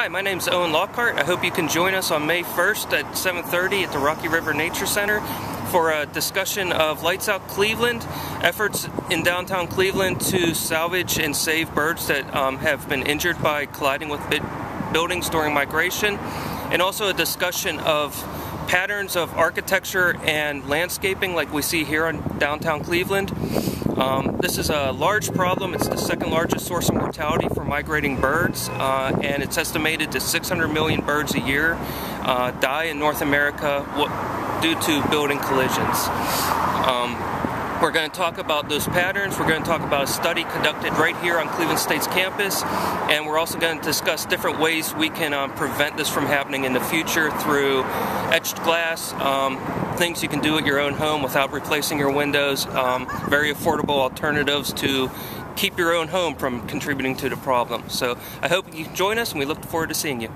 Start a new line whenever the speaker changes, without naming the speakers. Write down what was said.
Hi, my name is Owen Lockhart. I hope you can join us on May 1st at 7.30 at the Rocky River Nature Center for a discussion of Lights Out Cleveland, efforts in downtown Cleveland to salvage and save birds that um, have been injured by colliding with buildings during migration, and also a discussion of patterns of architecture and landscaping like we see here in downtown Cleveland. Um, this is a large problem. It's the second largest source of mortality for migrating birds, uh, and it's estimated that 600 million birds a year uh, die in North America due to building collisions. Um, we're going to talk about those patterns. We're going to talk about a study conducted right here on Cleveland State's campus, and we're also going to discuss different ways we can um, prevent this from happening in the future through etched glass, um, things you can do at your own home without replacing your windows, um, very affordable alternatives to keep your own home from contributing to the problem. So I hope you join us, and we look forward to seeing you.